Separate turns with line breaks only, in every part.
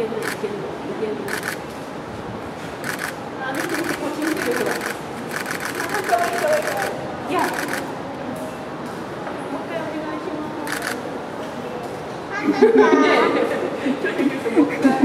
るいけるいける。あ見て見てこっち見て。るあかわいいかわいいかわいいいや。もう一回お願いします。ちょっともう一回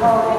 Oh.